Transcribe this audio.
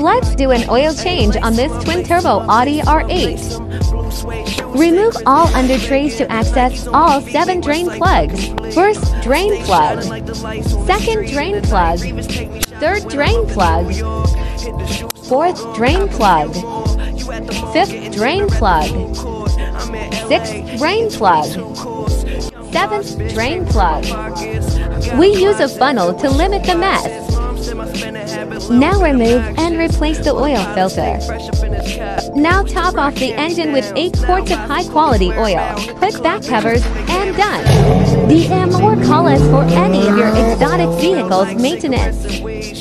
Let's do an oil change on this twin-turbo Audi R8. Remove all under trays to access all 7 drain plugs. First drain plug. Second drain plug. Third drain plug. Fourth drain plug. Fifth drain plug. Sixth drain plug. Seventh drain plug. We use a funnel to limit the mess. Now remove and replace the oil filter. Now top off the engine with 8 quarts of high quality oil. Put back covers and done. DM or call us for any of your exotic vehicles maintenance.